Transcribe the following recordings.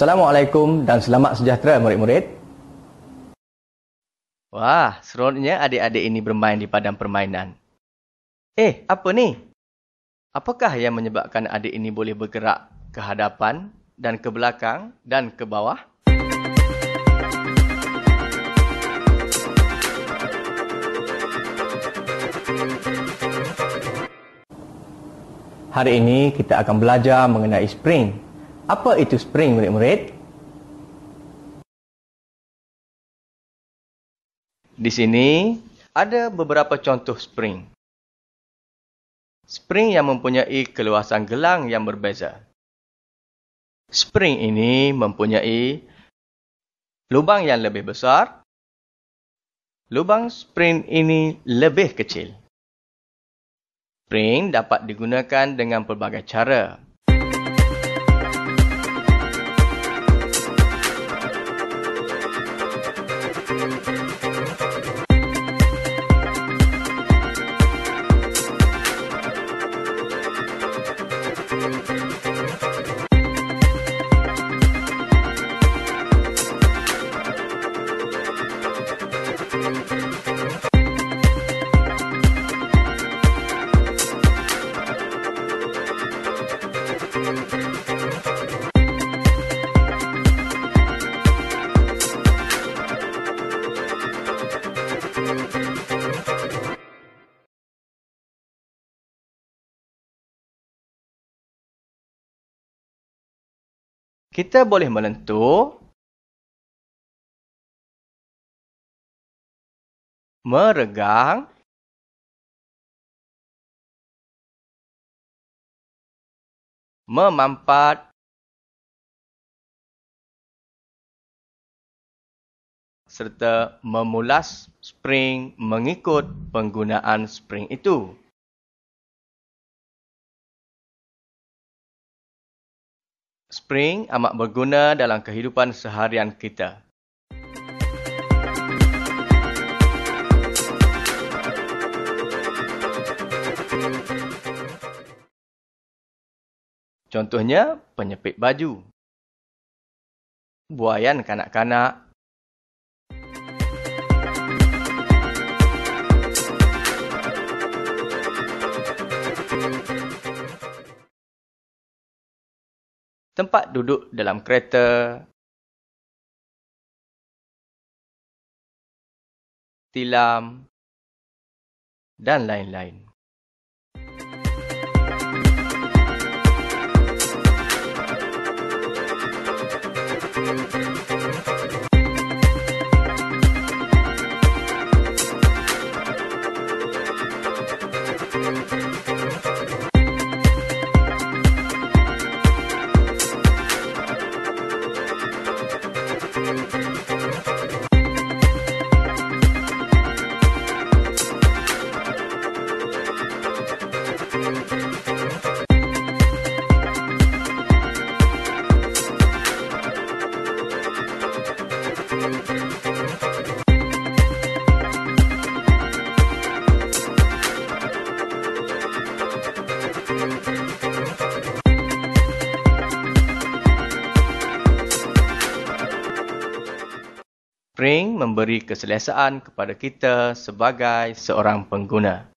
Assalamualaikum dan selamat sejahtera murid-murid. Wah, seronoknya adik-adik ini bermain di padang permainan. Eh, apa ni? Apakah yang menyebabkan adik ini boleh bergerak ke hadapan dan ke belakang dan ke bawah? Hari ini kita akan belajar mengenai spring apa itu spring murid-murid? Di sini ada beberapa contoh spring. Spring yang mempunyai keluasan gelang yang berbeza. Spring ini mempunyai lubang yang lebih besar. Lubang spring ini lebih kecil. Spring dapat digunakan dengan pelbagai cara. Kita boleh menentu meregang memampat serta memulas spring mengikut penggunaan spring itu. Spring amat berguna dalam kehidupan seharian kita. Contohnya, penyepit baju. Buayan kanak-kanak tempat duduk dalam kereta, tilam dan lain-lain. Spring memberi keselesaan kepada kita sebagai seorang pengguna.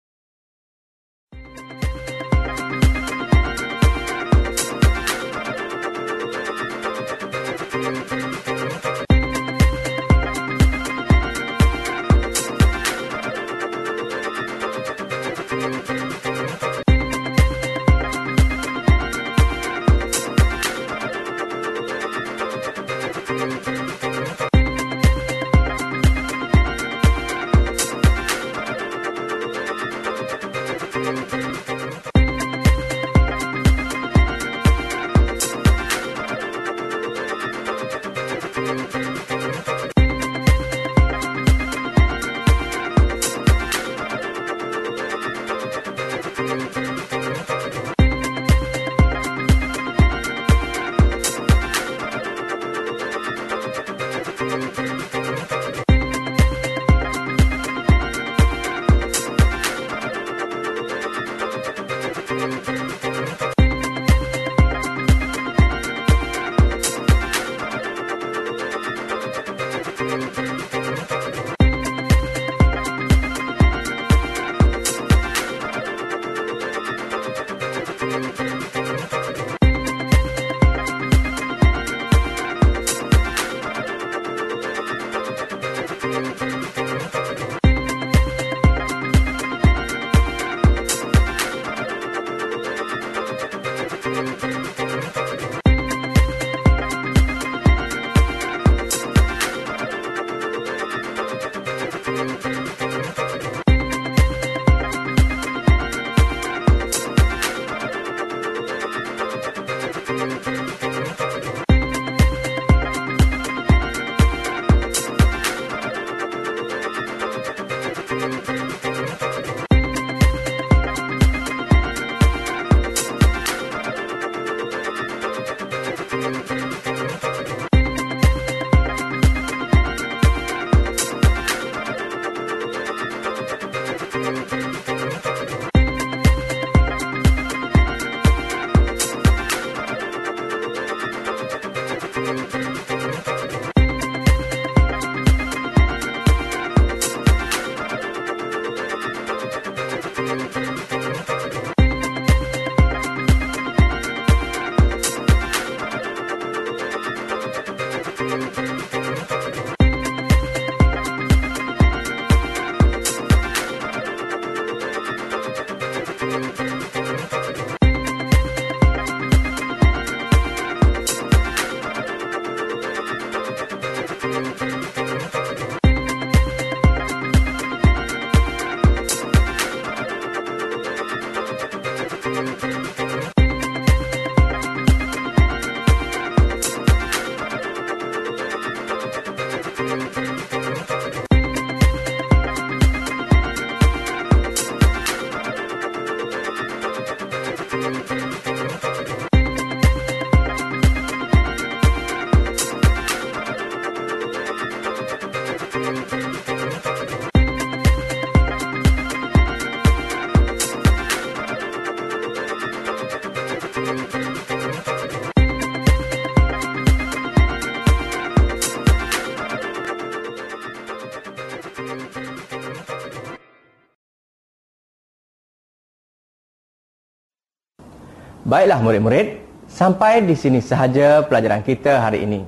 Baiklah murid-murid, sampai di sini sahaja pelajaran kita hari ini.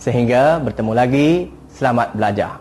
Sehingga bertemu lagi, selamat belajar.